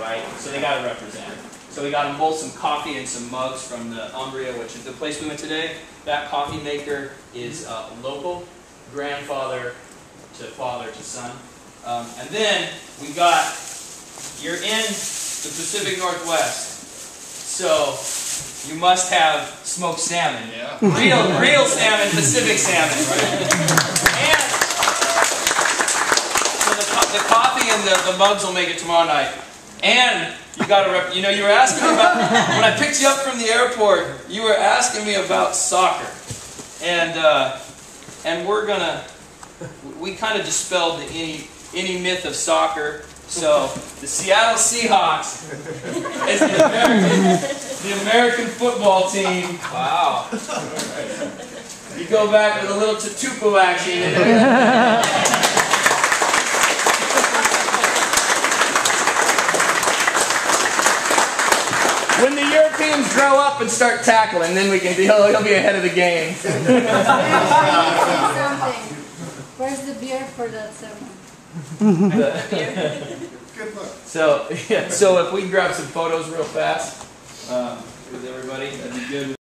Right? So they got to represent. So we got them both some coffee and some mugs from the Umbria, which is the place we went today. That coffee maker is uh, local, grandfather to father to son. Um, and then we got, you're in the Pacific Northwest, so you must have smoked salmon. Yeah. Real, real salmon, Pacific salmon, right? And so the, the coffee and the, the mugs will make it tomorrow night. And you got to, rep- you know, you were asking me about when I picked you up from the airport. You were asking me about soccer, and uh, and we're gonna we kind of dispelled the, any any myth of soccer. So the Seattle Seahawks is the American, the American football team. Wow. You go back with a little Tatupu action. When the Europeans grow up and start tackling, then we can be, he'll, he'll be ahead of the game. something. Where's the beer for that sermon? Good luck. So, yeah, so if we can grab some photos real fast um, with everybody, that'd be good.